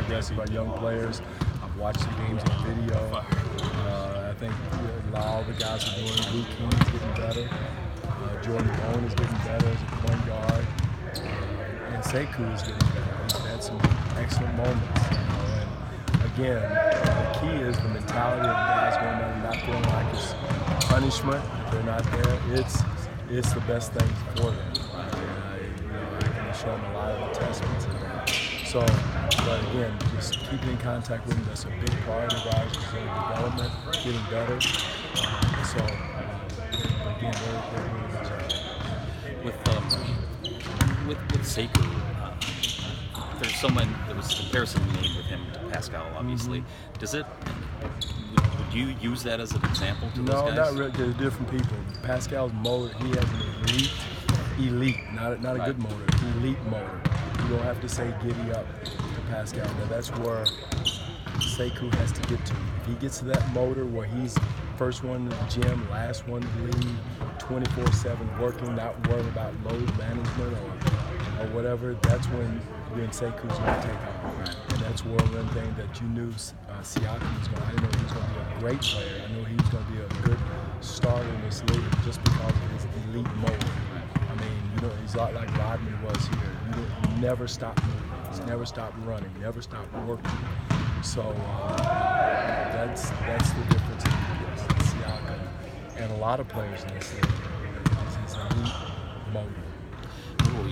progress of our young players. I've watched the games on video. Uh, I think you know, all the guys are doing. Louis King's getting better. Uh, Jordan Bone is getting better as a point guard. Uh, and Sekou is getting better. He's had some excellent moments. You know, and again, the key is the mentality of the guys going there not feeling like it's punishment if they're not there. It's it's the best thing for them. I, I, you know, I can show them a lot of in that. So, but again, just keeping in contact with them, that's a big part of ours is their development, getting better. Uh, so, uh, again, they're, they're a good job. with um, with with Sekou, uh, there's someone there was a comparison made with him to Pascal. Obviously, does it? Would, would you use that as an example to those No, guys? not really. They're different people. Pascal's motor, he has an elite, elite, not a, not a good motor, elite motor. You don't have to say giddy up Pascal. Now that's where Sekou has to get to. If he gets to that motor where he's first one to the gym, last one to leave, 24/7 working, not worrying about load management or or whatever, that's when when Sekou's going to take off. And that's one thing that you knew uh, Siakam was going. to I didn't know he was going to be a great player. I knew he was going to be a good starter in this league just because of his elite motor. I mean, you know, he's not like Rodman was here. You, don't, you never stop moving. He's never stopped running. Never stopped working. So uh, that's that's the difference in Siakam and a lot of players in this league.